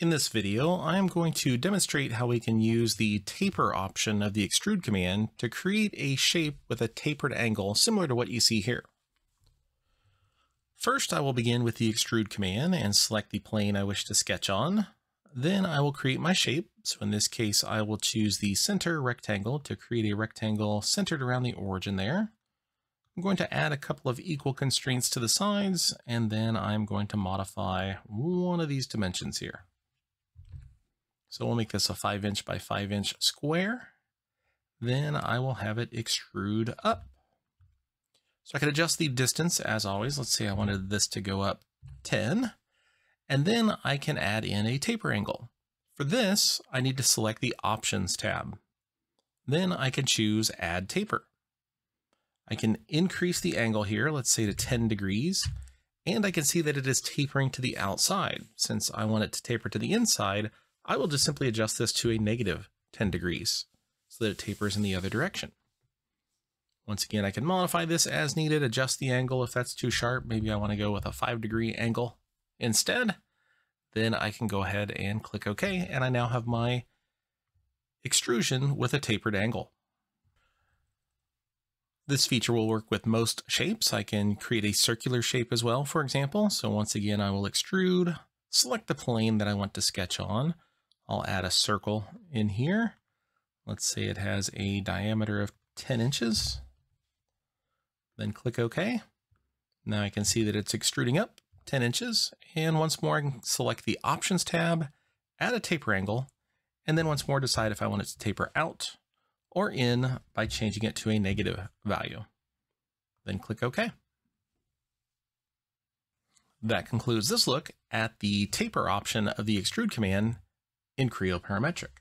In this video, I'm going to demonstrate how we can use the taper option of the extrude command to create a shape with a tapered angle similar to what you see here. First, I will begin with the extrude command and select the plane I wish to sketch on. Then I will create my shape. So in this case, I will choose the center rectangle to create a rectangle centered around the origin there. I'm going to add a couple of equal constraints to the sides, and then I'm going to modify one of these dimensions here. So we'll make this a 5 inch by 5 inch square. Then I will have it extrude up. So I can adjust the distance as always. Let's say I wanted this to go up 10. And then I can add in a taper angle. For this, I need to select the Options tab. Then I can choose Add Taper. I can increase the angle here, let's say to 10 degrees, and I can see that it is tapering to the outside. Since I want it to taper to the inside, I will just simply adjust this to a negative 10 degrees so that it tapers in the other direction. Once again, I can modify this as needed, adjust the angle if that's too sharp. Maybe I want to go with a 5 degree angle instead. Then I can go ahead and click OK, and I now have my extrusion with a tapered angle. This feature will work with most shapes. I can create a circular shape as well, for example. So once again, I will extrude, select the plane that I want to sketch on, I'll add a circle in here. Let's say it has a diameter of 10 inches. Then click OK. Now I can see that it's extruding up 10 inches. And once more, I can select the Options tab, add a taper angle, and then once more decide if I want it to taper out or in by changing it to a negative value. Then click OK. That concludes this look at the taper option of the extrude command in Creo Parametric.